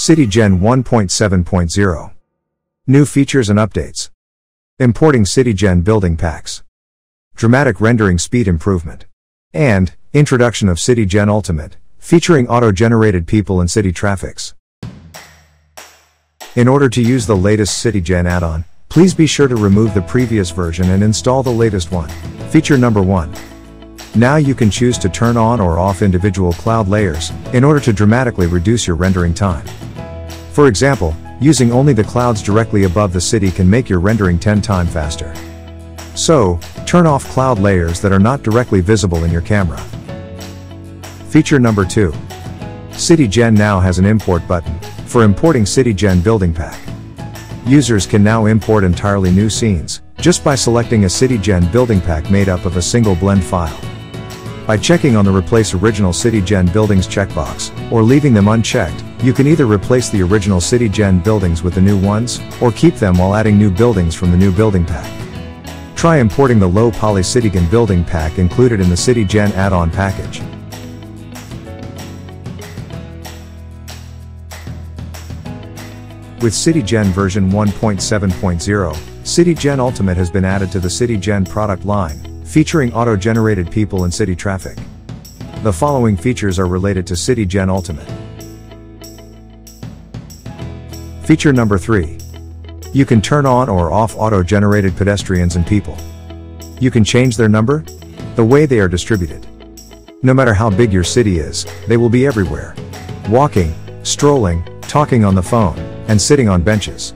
Citigen 1.7.0. New features and updates. Importing Citigen building packs. Dramatic rendering speed improvement. And, introduction of Citigen Ultimate, featuring auto-generated people and city traffics. In order to use the latest Citigen add-on, please be sure to remove the previous version and install the latest one. Feature number 1. Now you can choose to turn on or off individual cloud layers, in order to dramatically reduce your rendering time. For example, using only the clouds directly above the city can make your rendering 10 times faster. So, turn off cloud layers that are not directly visible in your camera. Feature number 2. Citigen now has an import button, for importing Citigen building pack. Users can now import entirely new scenes, just by selecting a Citigen building pack made up of a single blend file. By checking on the Replace Original Citigen Buildings checkbox, or leaving them unchecked, you can either replace the original Citigen buildings with the new ones, or keep them while adding new buildings from the new building pack. Try importing the low poly Citigen building pack included in the Citigen add-on package. With Citigen version 1.7.0, Citigen Ultimate has been added to the Citigen product line, featuring auto-generated people and city traffic. The following features are related to Citigen Ultimate. Feature number 3. You can turn on or off auto-generated pedestrians and people. You can change their number, the way they are distributed. No matter how big your city is, they will be everywhere. Walking, strolling, talking on the phone, and sitting on benches.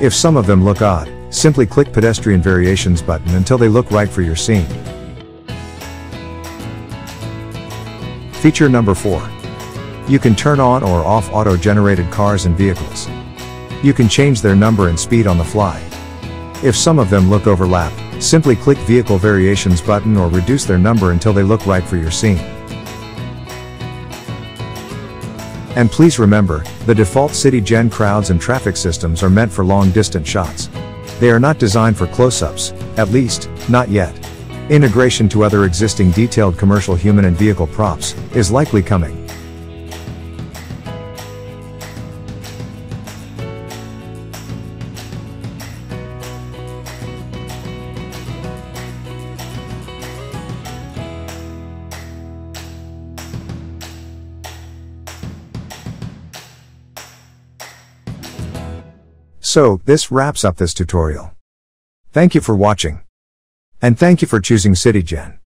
If some of them look odd, Simply click pedestrian variations button until they look right for your scene. Feature number 4. You can turn on or off auto-generated cars and vehicles. You can change their number and speed on the fly. If some of them look overlapped, simply click vehicle variations button or reduce their number until they look right for your scene. And please remember, the default Citigen crowds and traffic systems are meant for long distance shots. They are not designed for close-ups, at least, not yet. Integration to other existing detailed commercial human and vehicle props is likely coming. So, this wraps up this tutorial. Thank you for watching. And thank you for choosing Citigen.